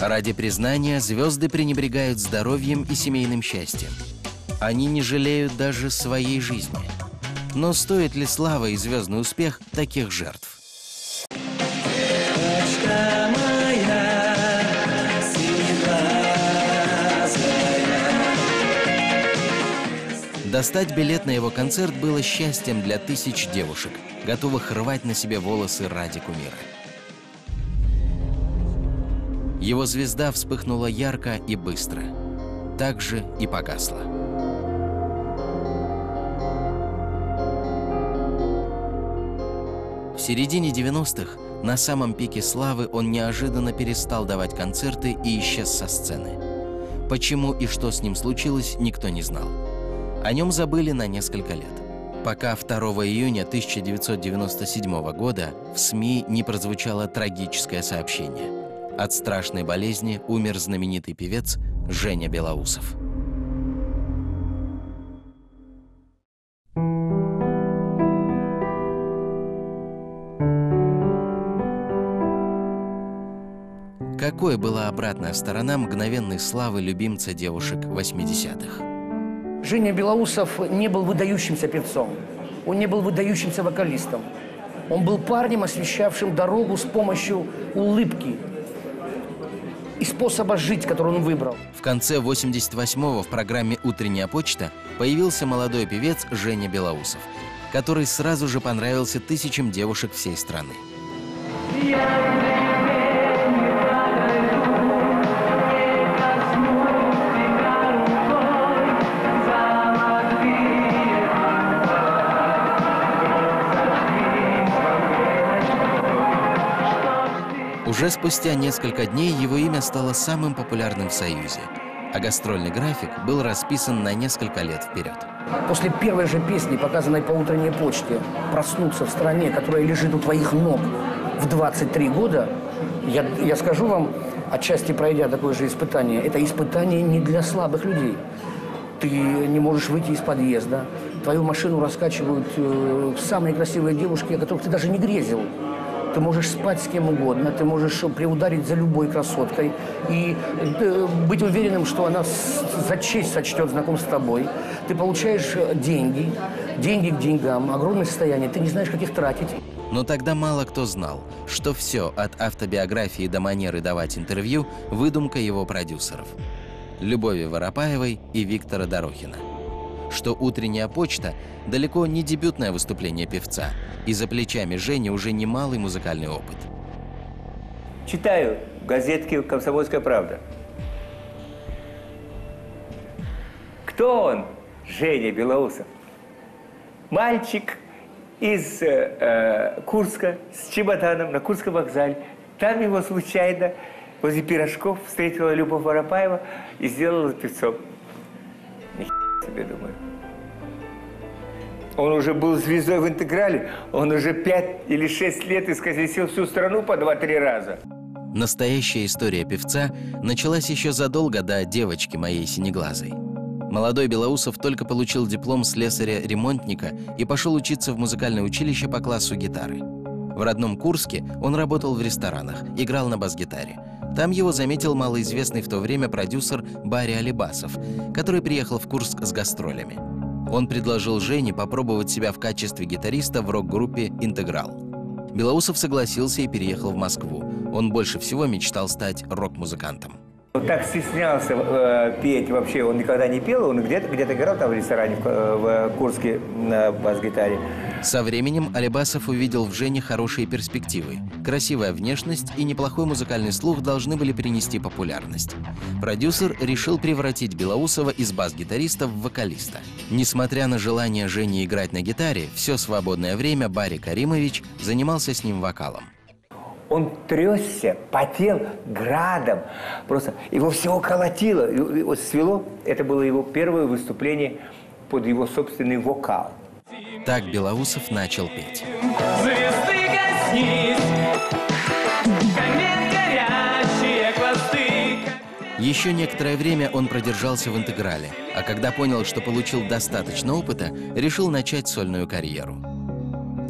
Ради признания звезды пренебрегают здоровьем и семейным счастьем. Они не жалеют даже своей жизни. Но стоит ли слава и звездный успех таких жертв? Достать билет на его концерт было счастьем для тысяч девушек, готовых рвать на себе волосы ради кумира. Его звезда вспыхнула ярко и быстро. Так же и погасла. В середине 90-х, на самом пике славы, он неожиданно перестал давать концерты и исчез со сцены. Почему и что с ним случилось, никто не знал. О нем забыли на несколько лет. Пока 2 июня 1997 года в СМИ не прозвучало трагическое сообщение. От страшной болезни умер знаменитый певец Женя Белоусов. Какой была обратная сторона мгновенной славы любимца девушек 80-х? Женя Белоусов не был выдающимся певцом, он не был выдающимся вокалистом. Он был парнем, освещавшим дорогу с помощью улыбки и способа жить, который он выбрал. В конце 88-го в программе «Утренняя почта» появился молодой певец Женя Белоусов, который сразу же понравился тысячам девушек всей страны. Я Уже спустя несколько дней его имя стало самым популярным в Союзе, а гастрольный график был расписан на несколько лет вперед. После первой же песни, показанной по утренней почте, «Проснуться в стране, которая лежит у твоих ног в 23 года», я, я скажу вам, отчасти пройдя такое же испытание, это испытание не для слабых людей. Ты не можешь выйти из подъезда, твою машину раскачивают э, самые красивые девушки, о которых ты даже не грезил. Ты можешь спать с кем угодно, ты можешь приударить за любой красоткой и э, быть уверенным, что она за честь сочтет знакомство с тобой. Ты получаешь э, деньги, деньги к деньгам, огромное состояние, ты не знаешь, как их тратить. Но тогда мало кто знал, что все от автобиографии до манеры давать интервью – выдумка его продюсеров – Любови Воропаевой и Виктора Дорохина что «Утренняя почта» далеко не дебютное выступление певца, и за плечами Жени уже немалый музыкальный опыт. Читаю в газетке «Комсомольская правда». Кто он, Женя Белоусов? Мальчик из э, э, Курска с чемоданом на Курском вокзале. Там его случайно возле пирожков встретила Любовь Воропаева и сделала певцом себе, думаю. Он уже был звездой в интеграле, он уже пять или шесть лет исказесил всю страну по два-три раза. Настоящая история певца началась еще задолго до девочки моей синеглазой. Молодой Белоусов только получил диплом слесаря-ремонтника и пошел учиться в музыкальное училище по классу гитары. В родном Курске он работал в ресторанах, играл на бас-гитаре. Там его заметил малоизвестный в то время продюсер Барри Алибасов, который приехал в Курск с гастролями. Он предложил Жене попробовать себя в качестве гитариста в рок-группе «Интеграл». Белоусов согласился и переехал в Москву. Он больше всего мечтал стать рок-музыкантом. Так стеснялся э, петь вообще, он никогда не пел, он где-то где, -то, играл там в ресторане в, э, в Курске на бас-гитаре. Со временем Алибасов увидел в Жене хорошие перспективы. Красивая внешность и неплохой музыкальный слух должны были принести популярность. Продюсер решил превратить Белоусова из бас-гитариста в вокалиста. Несмотря на желание Жени играть на гитаре, все свободное время Барри Каримович занимался с ним вокалом. Он трясся, потел градом. Просто его всего колотило. И вот свело. Это было его первое выступление под его собственный вокал. Так Белоусов начал петь. Еще некоторое время он продержался в интеграле, а когда понял, что получил достаточно опыта, решил начать сольную карьеру.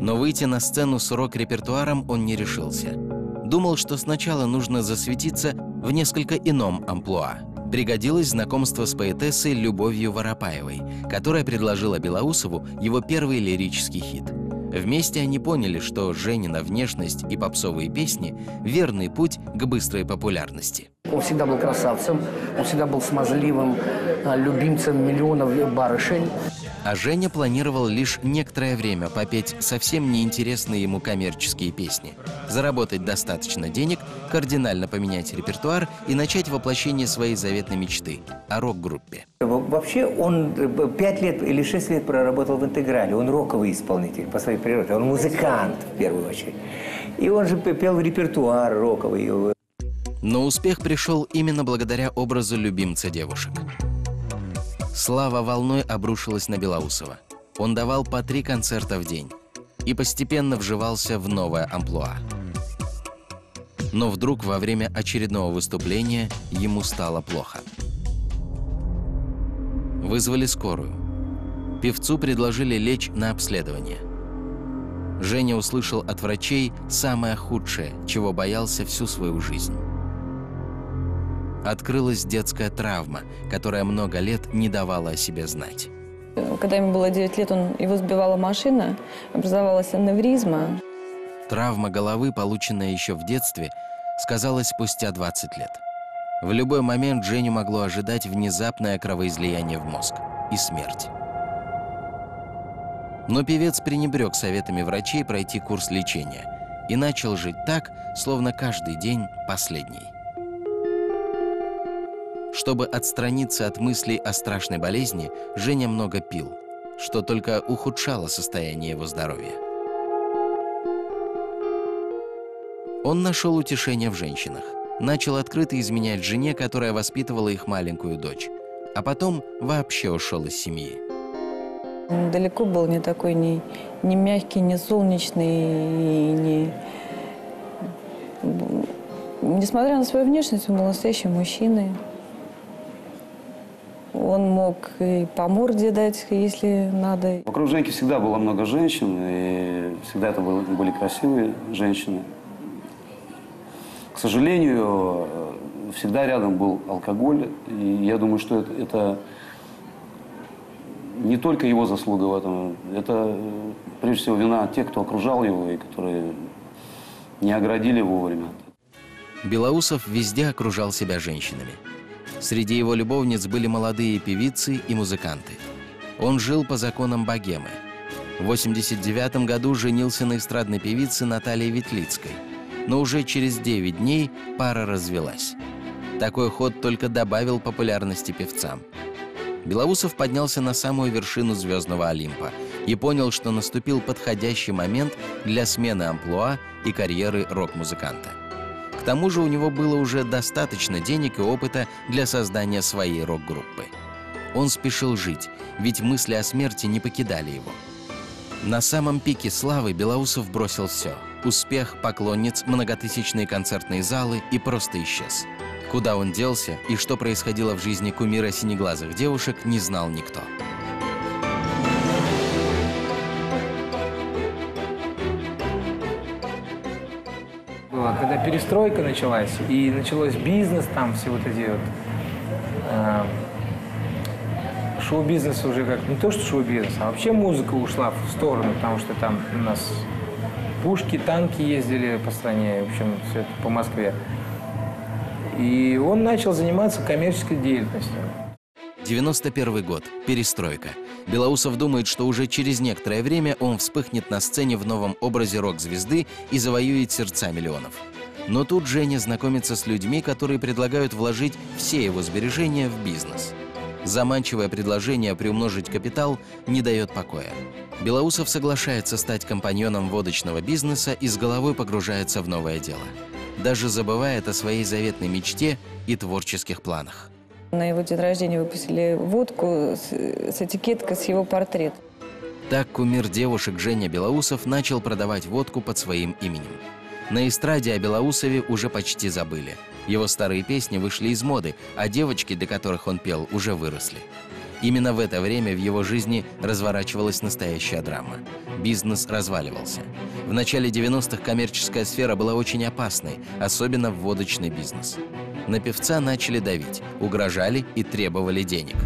Но выйти на сцену с рок-репертуаром он не решился. Думал, что сначала нужно засветиться в несколько ином амплуа. Пригодилось знакомство с поэтессой Любовью Воропаевой, которая предложила Белоусову его первый лирический хит. Вместе они поняли, что Женина внешность и попсовые песни – верный путь к быстрой популярности. Он всегда был красавцем, он всегда был смазливым, а, любимцем миллионов барышень. А Женя планировал лишь некоторое время попеть совсем неинтересные ему коммерческие песни, заработать достаточно денег, кардинально поменять репертуар и начать воплощение своей заветной мечты – о рок-группе. Вообще он э, пять лет или шесть лет проработал в интеграле. Он роковый исполнитель по своей природе. Он музыкант в первую очередь. И он же пел в репертуар роковый. Но успех пришел именно благодаря образу любимца девушек. Слава волной обрушилась на Белоусова. Он давал по три концерта в день и постепенно вживался в новое амплуа. Но вдруг во время очередного выступления ему стало плохо. Вызвали скорую. Певцу предложили лечь на обследование. Женя услышал от врачей самое худшее, чего боялся всю свою жизнь открылась детская травма, которая много лет не давала о себе знать. Когда ему было 9 лет, он, его сбивала машина, образовалась аневризма. Травма головы, полученная еще в детстве, сказалась спустя 20 лет. В любой момент Женю могло ожидать внезапное кровоизлияние в мозг и смерть. Но певец пренебрег советами врачей пройти курс лечения и начал жить так, словно каждый день последний. Чтобы отстраниться от мыслей о страшной болезни, Женя много пил, что только ухудшало состояние его здоровья. Он нашел утешение в женщинах. Начал открыто изменять жене, которая воспитывала их маленькую дочь. А потом вообще ушел из семьи. Далеко был не такой не, не мягкий, не солнечный, не... Несмотря на свою внешность, он был настоящим мужчиной. Мог и по морде дать, если надо. Вокруг Женьки всегда было много женщин, и всегда это были красивые женщины. К сожалению, всегда рядом был алкоголь, и я думаю, что это, это не только его заслуга в этом, это прежде всего вина тех, кто окружал его и которые не оградили вовремя. Белоусов везде окружал себя женщинами – Среди его любовниц были молодые певицы и музыканты. Он жил по законам богемы. В 89 году женился на эстрадной певице Наталье Ветлицкой, но уже через 9 дней пара развелась. Такой ход только добавил популярности певцам. Белоусов поднялся на самую вершину звездного Олимпа и понял, что наступил подходящий момент для смены амплуа и карьеры рок-музыканта тому же у него было уже достаточно денег и опыта для создания своей рок-группы. Он спешил жить, ведь мысли о смерти не покидали его. На самом пике славы Белоусов бросил все – успех, поклонниц, многотысячные концертные залы и просто исчез. Куда он делся и что происходило в жизни кумира синеглазых девушек, не знал никто. Когда перестройка началась, и началось бизнес, там все вот эти вот э, шоу-бизнес уже как, не то что шоу-бизнес, а вообще музыка ушла в сторону, потому что там у нас пушки, танки ездили по стране, в общем, все это по Москве. И он начал заниматься коммерческой деятельностью. 91 год. Перестройка. Белоусов думает, что уже через некоторое время он вспыхнет на сцене в новом образе рок-звезды и завоюет сердца миллионов. Но тут Женя знакомится с людьми, которые предлагают вложить все его сбережения в бизнес. Заманчивое предложение приумножить капитал не дает покоя. Белоусов соглашается стать компаньоном водочного бизнеса и с головой погружается в новое дело. Даже забывает о своей заветной мечте и творческих планах. На его день рождения выпустили водку с, этикеткой с его портрет. Так кумир девушек Женя Белоусов начал продавать водку под своим именем. На эстраде о Белоусове уже почти забыли. Его старые песни вышли из моды, а девочки, для которых он пел, уже выросли. Именно в это время в его жизни разворачивалась настоящая драма. Бизнес разваливался. В начале 90-х коммерческая сфера была очень опасной, особенно в водочный бизнес. На певца начали давить, угрожали и требовали денег.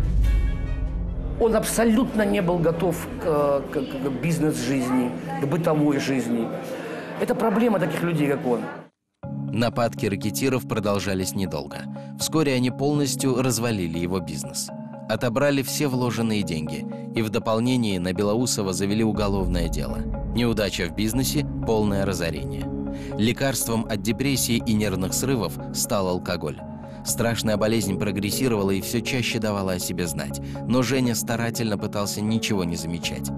Он абсолютно не был готов к, к- к бизнес-жизни, к бытовой жизни. Это проблема таких людей, как он. Нападки ракетиров продолжались недолго. Вскоре они полностью развалили его бизнес. Отобрали все вложенные деньги, и в дополнение на Белоусова завели уголовное дело. Неудача в бизнесе – полное разорение. Лекарством от депрессии и нервных срывов стал алкоголь. Страшная болезнь прогрессировала и все чаще давала о себе знать, но Женя старательно пытался ничего не замечать.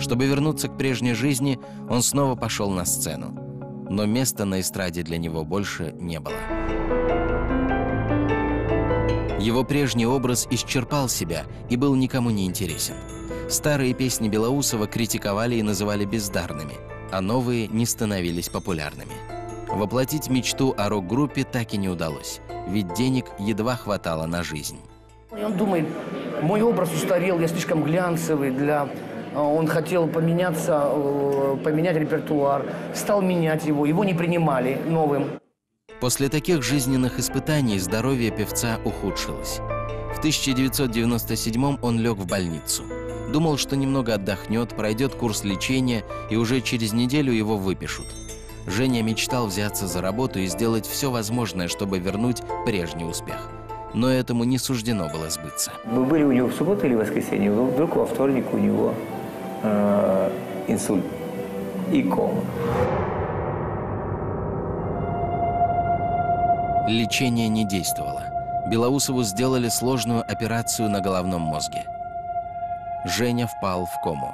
Чтобы вернуться к прежней жизни, он снова пошел на сцену но места на эстраде для него больше не было. Его прежний образ исчерпал себя и был никому не интересен. Старые песни Белоусова критиковали и называли бездарными, а новые не становились популярными. Воплотить мечту о рок-группе так и не удалось, ведь денег едва хватало на жизнь. И он думает, мой образ устарел, я слишком глянцевый для... А Он хотел поменяться, э, поменять репертуар, стал менять его, его не принимали новым. После таких жизненных испытаний здоровье певца ухудшилось. В 1997 он лег в больницу. Думал, что немного отдохнет, пройдет курс лечения, и уже через неделю его выпишут. Женя мечтал взяться за работу и сделать все возможное, чтобы вернуть прежний успех. Но этому не суждено было сбыться. Мы были у него в субботу или воскресенье, вдруг во вторник у него э, инсульт и кома. Лечение не действовало. Белоусову сделали сложную операцию на головном мозге. Женя впал в кому.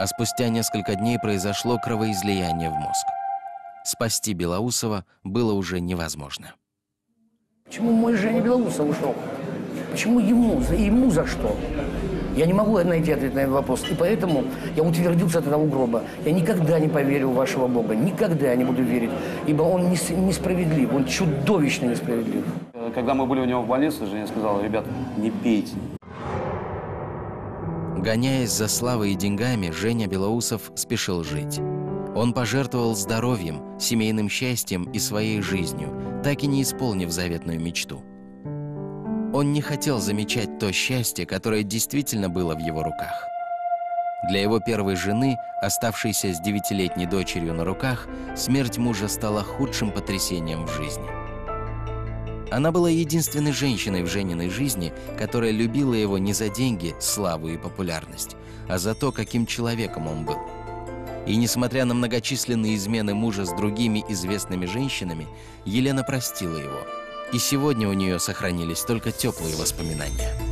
А спустя несколько дней произошло кровоизлияние в мозг. Спасти Белоусова было уже невозможно. Почему мой Женя Белоусов ушел? Почему ему? Ему за что? Я не могу найти ответ на этот вопрос. И поэтому я утвердился от этого гроба. Я никогда не поверю в вашего Бога. Никогда я не буду верить. Ибо он нес- несправедлив. Он чудовищно несправедлив. Когда мы были у него в больнице, Женя сказал, ребят, не пейте. Гоняясь за славой и деньгами, Женя Белоусов спешил жить. Он пожертвовал здоровьем, семейным счастьем и своей жизнью, так и не исполнив заветную мечту. Он не хотел замечать то счастье, которое действительно было в его руках. Для его первой жены, оставшейся с девятилетней дочерью на руках, смерть мужа стала худшим потрясением в жизни. Она была единственной женщиной в Жениной жизни, которая любила его не за деньги, славу и популярность, а за то, каким человеком он был. И несмотря на многочисленные измены мужа с другими известными женщинами, Елена простила его. И сегодня у нее сохранились только теплые воспоминания.